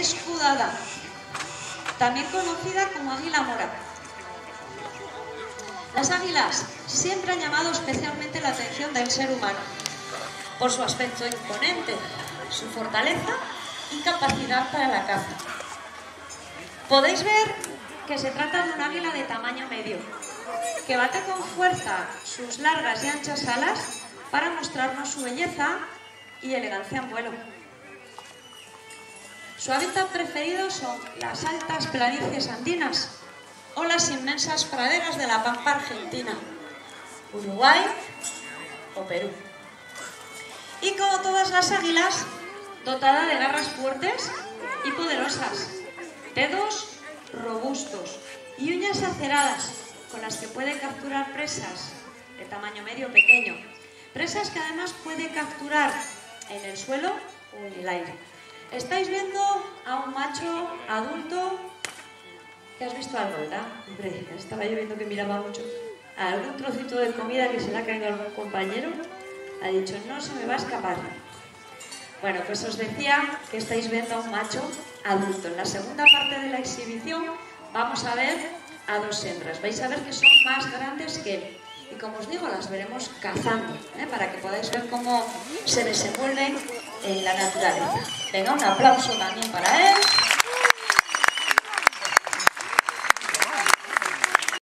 escudada, también conocida como águila mora. Las águilas siempre han llamado especialmente la atención del ser humano por su aspecto imponente, su fortaleza y capacidad para la caza. Podéis ver que se trata de un águila de tamaño medio, que bate con fuerza sus largas y anchas alas para mostrarnos su belleza y elegancia en vuelo. Su hábitat preferido son las altas planicies andinas o las inmensas praderas de la pampa argentina, Uruguay o Perú. Y como todas las águilas, dotada de garras fuertes y poderosas, dedos robustos y uñas aceradas con las que puede capturar presas de tamaño medio pequeño. Presas que además puede capturar en el suelo o en el aire. Estáis viendo a un macho adulto que has visto algo, ¿verdad? Hombre, estaba yo viendo que miraba mucho. Algún trocito de comida que se le ha caído a algún compañero ha dicho, no se me va a escapar. Bueno, pues os decía que estáis viendo a un macho adulto. En la segunda parte de la exhibición vamos a ver a dos hembras. Vais a ver que son más grandes que él. Y como os digo, las veremos cazando, ¿eh? para que podáis ver cómo se desenvuelven en la naturaleza. Venga, un aplauso también para él.